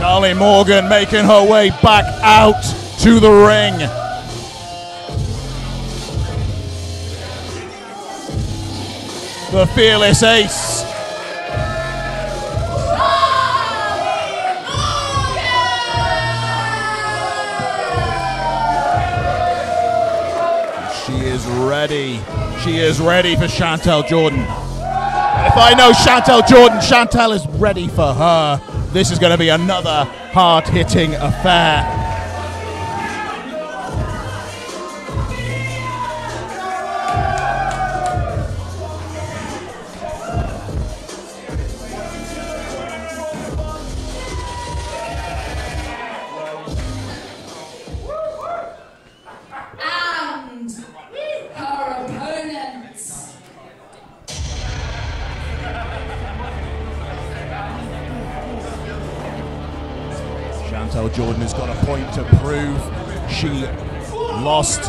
Charlie Morgan making her way back out to the ring. The fearless ace. She is ready. She is ready for Chantal Jordan. If I know Chantal Jordan, Chantal is ready for her. This is going to be another hard hitting affair. Chantal Jordan has got a point to prove. She lost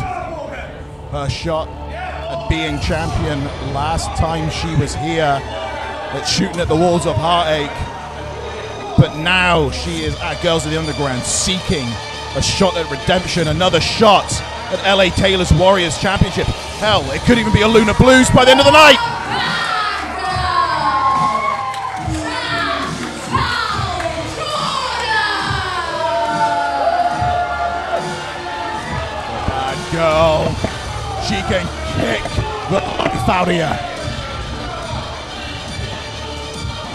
her shot at being champion last time she was here at shooting at the walls of heartache. But now she is at Girls of the Underground seeking a shot at redemption, another shot at LA Taylor's Warriors Championship. Hell, it could even be a Luna Blues by the end of the night. Girl. She can kick the life out of you.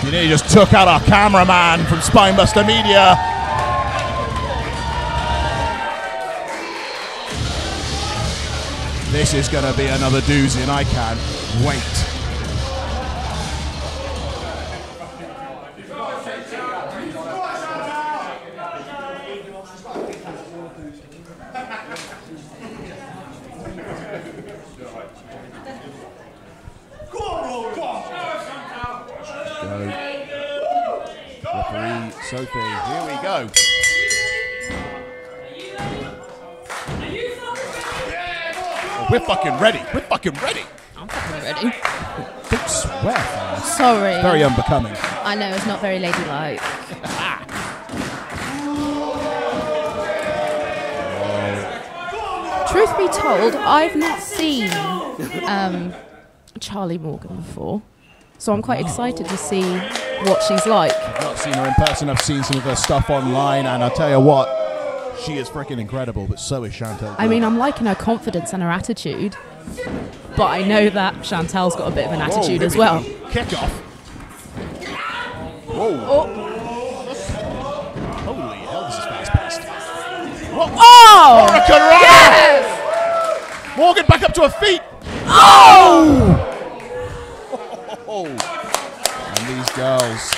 She nearly just took out our cameraman from Spinebuster Media. This is going to be another doozy, and I can't wait. We're fucking ready. We're fucking ready. I'm fucking ready. Don't swear, fellas. Sorry. Very unbecoming. I know it's not very ladylike. Truth be told, I've not seen um, Charlie Morgan before, so I'm quite excited to see what she's like. I've not seen her in person. I've seen some of her stuff online, and I'll tell you what, she is freaking incredible. But so is Chantal. I mean, I'm liking her confidence and her attitude, but I know that Chantal's got a bit of an attitude as well. Kick off. Whoa. Holy hell, this is fast paced. Oh! Hurricane Yes! Morgan back up to her feet. Oh! oh. And these girls,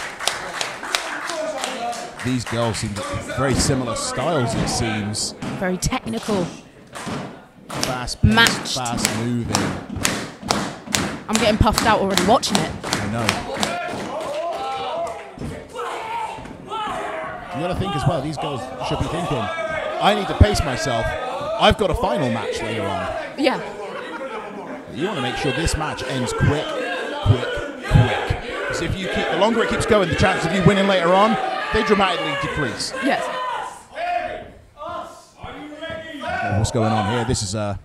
these girls seem very similar styles. It seems Very technical. fast, Matched. fast moving. I'm getting puffed out already watching it. I know. You got to think as well. These girls should be thinking, I need to pace myself. I've got a final match later on. Yeah. You want to make sure this match ends quick, quick, quick. Because if you keep, the longer it keeps going, the chance of you winning later on, they dramatically decrease. Yes. Oh, what's going on here? This is a,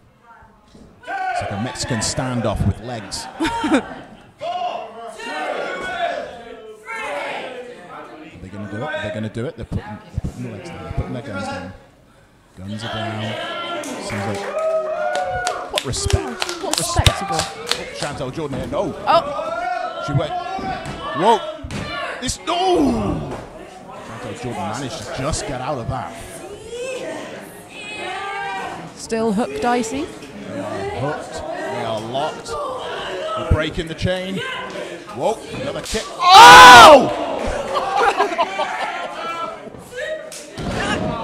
it's like a Mexican standoff with legs. They're going to do it. They're going to do it. They're putting, they're putting legs down. They're putting their guns down. Guns are down. Seems like what respect? What respect? Respectable. Oh, Chantal Jordan here. No. Oh, She went. Whoa! This no! Jordan managed to just get out of that. still hooked icy. They are hooked. They are locked. We're breaking the chain. Whoa! Another kick. Oh!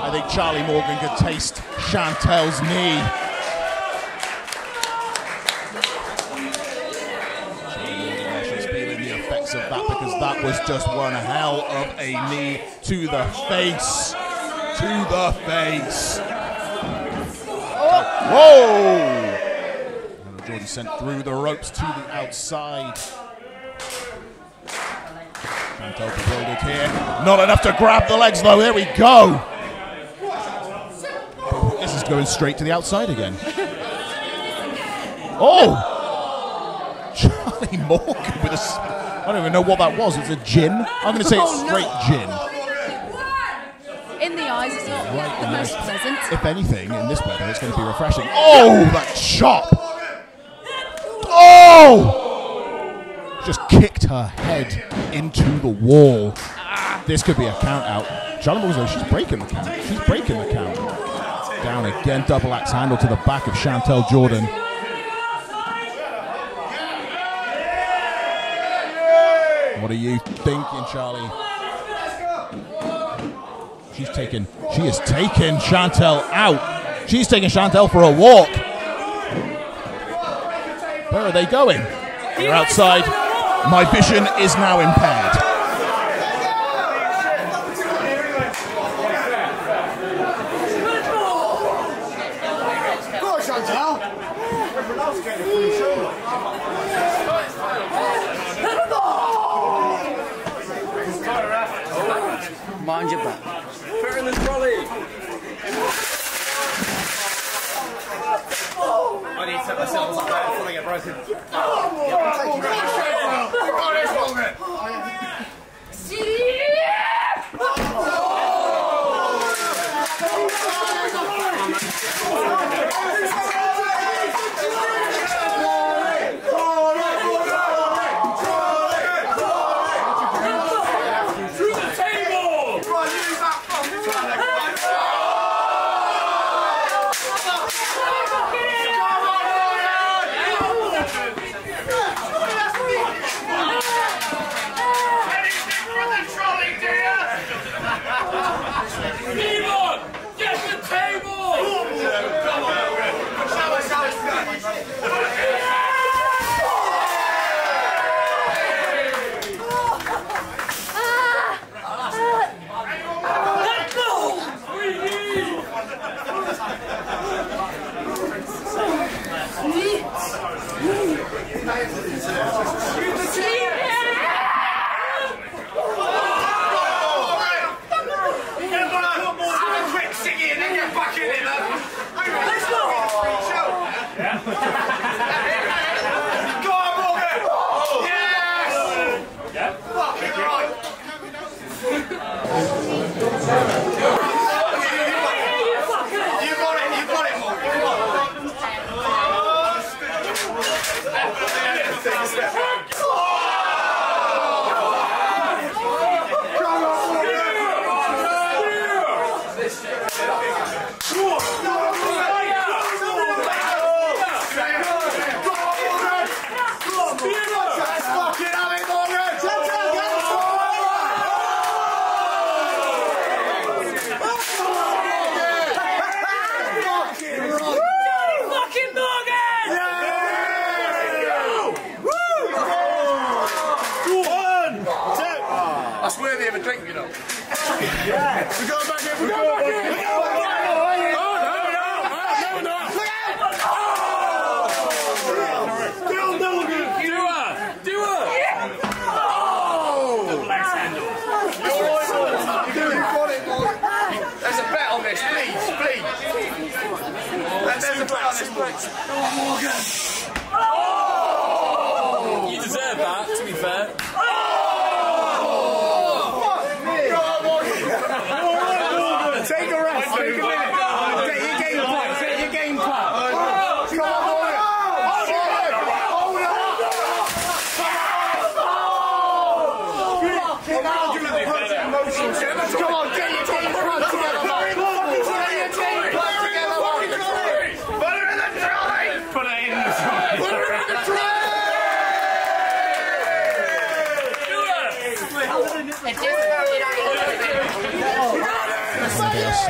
I think Charlie Morgan could taste Chantal's knee. Was just one hell of a knee to the face. To the face. Whoa! And Jordan sent through the ropes to the outside. Chantal bewildered here. Not enough to grab the legs though. There we go. Oh, this is going straight to the outside again. Oh! Charlie Morgan with a. I don't even know what that was. It's a gin. I'm going to say it's Oh, no. straight gin. In the eyes, it's not Right the most eyes. pleasant. If anything, in this weather, it's going to be refreshing. Oh, that chop! Oh! Just kicked her head into the wall. This could be a count out. Charlie Morgan, she's breaking the count. She's breaking the count. Down again, double axe handle to the back of Chantal Jordan. What are you thinking, Charlie? She's taken. She is taking Chantal out. She's taking Chantal for a walk. Where are they going? They're outside. My vision is now impaired. Go on, Chantal. Mind your back. Put in the trolley. I need to set myself up there before I get broken. Through There's a bet on this, please. You deserve that, to be fair. Oh! Take a rest, take a minute. Get your game plan, get your game plan. Come on, Morgan. It. Come on, get your game plan together, man. Get your game plan together, man. Put her in the trolley. Put her in the trolley. Put her in the trolley.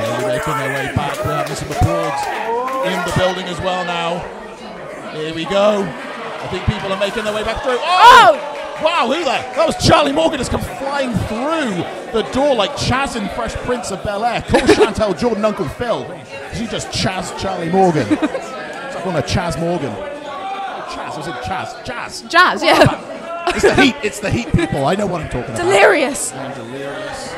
Slowly making their way back. We're having some applause in the building as well now. Here we go. I think people are making their way back through. Oh! oh! Wow, who that? That was Charlie Morgan has come flying through the door like Chaz in Fresh Prince of Bel Air. Call Chantal Jordan Uncle Phil. She just Chaz Charlie Morgan. It's like calling her Chaz Morgan. Chaz, was it Chaz? Chaz. Jazz, yeah. It's the heat. It's the heat, people. I know what I'm talking about. Delirious. I'm delirious.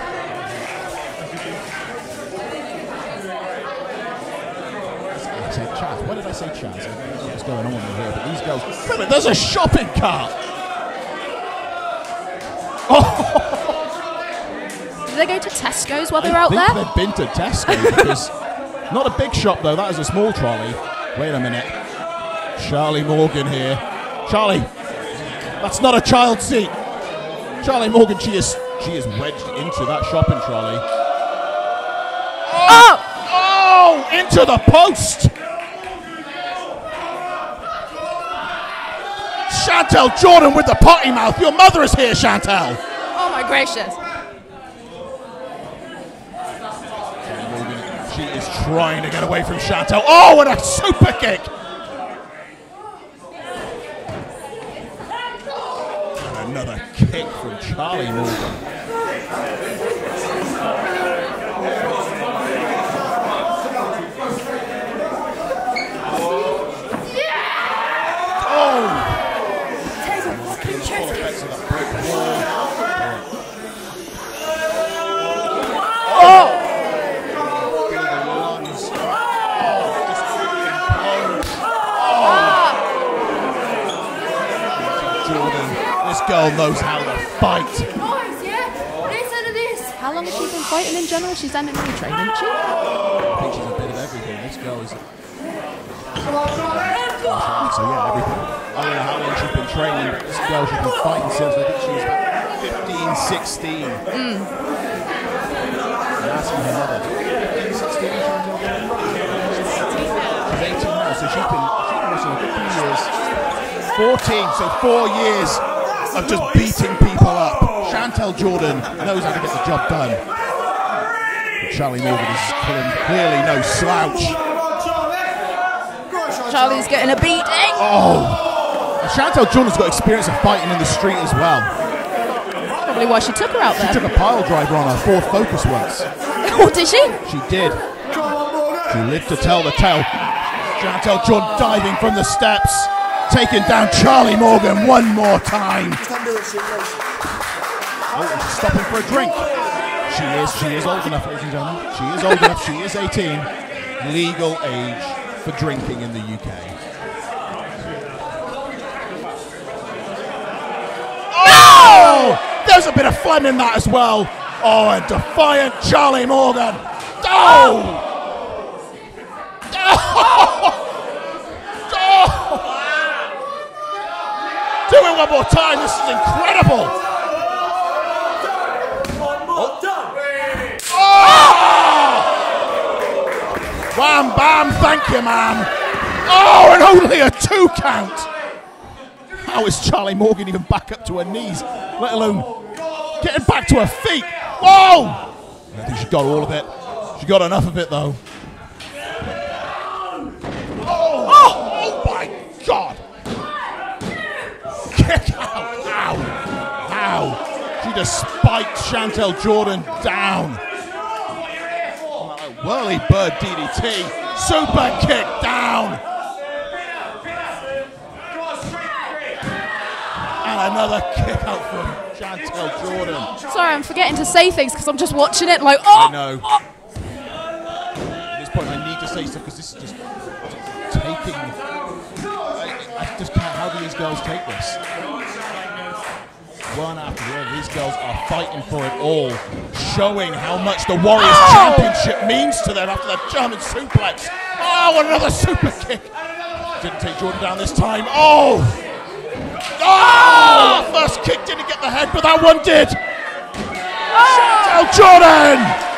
I said Chaz. Why did I say Chaz? I don't know what's going on over here, but these girls. Minute, there's a shopping cart. Oh. Did they go to Tesco's while they're I out think there? they've been to Tesco because not a big shop though. That is a small trolley. Wait a minute. Charlie Morgan here. Charlie, that's not a child seat. Charlie Morgan, she is she is wedged into that shopping trolley. Oh! Oh, into the post. Chantal Jordan with the potty mouth. Your mother is here, Chantal. Oh my gracious. She is trying to get away from Chantal. Oh, and a super kick. And another kick from Charlie Morgan. Oh! Full effects of that brick wall. Feel the lungs. Oh, just implode. Oh. Jordan, this girl knows how to fight. Guys, yeah? Listen to this. How long has she been fighting in general? She's MMA trained, isn't she? I think she's a bit of everything. This girl is. So yeah, everything. I don't know how long she's been training, but this girl she's been fighting since I think she was about 15, 16. Mm. And asking her mother, 15, 16? She's 18 now, so she's been she's been a good few years. 14, so four years of just beating people up. Chantal Jordan knows how to get the job done. But Charlie Morgan is clearly, clearly no slouch. Charlie's getting a beating. Oh! And Chantal Jordan's got experience of fighting in the street as well. Probably why she took her out there. She took a pile driver on her fourth focus once. oh, did she? She did. She lived to tell the tale. Chantal Jordan diving from the steps, taking down Charlie Morgan one more time. Oh, she's stopping for a drink. She is, she is old enough, ladies and gentlemen. She is old enough. She is 18. Legal age for drinking in the UK. Oh! There's a bit of phlegm in that as well. Oh, a defiant Charlie Morgan. Oh! Oh! It one more time. This is incredible. One more! Oh! Wham bam, thank you, ma'am. Oh, and only a two count. How is Charlie Morgan even back up to her knees, let alone getting back to her feet? Whoa! I think she got all of it. She got enough of it, though. She just spiked Chantal Jordan down. Whirly bird DDT. Super kick down. And another kick out from Chantal Jordan. Sorry, I'm forgetting to say things because I'm just watching it like, oh! I know. At this point, I need to say stuff because this is just taking. I, I just can't. How do these girls take this? One after the other, these girls are fighting for it all, showing how much the Warriors oh! Championship means to them after that German suplex. Oh, another super kick! Didn't take Jordan down this time. Oh! Oh! First kick didn't get the head, but that one did. Chantal Jordan!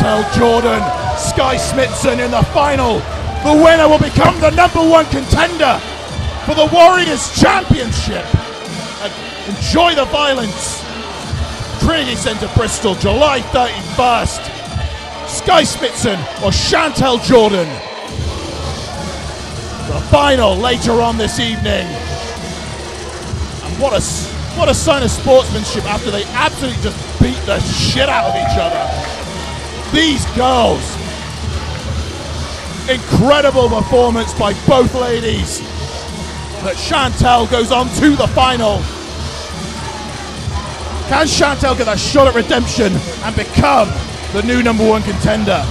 Chantal Jordan, Sky Smithson in the final. The winner will become the number one contender for the Warriors Championship. And enjoy the violence. Trinity Centre, Bristol, July 31st. Sky Smithson or Chantal Jordan. The final later on this evening. And What a what a sign of sportsmanship after they absolutely just beat the shit out of each other. These girls. Incredible performance by both ladies. But Chantal goes on to the final. Can Chantal get a shot at redemption and become the new number one contender?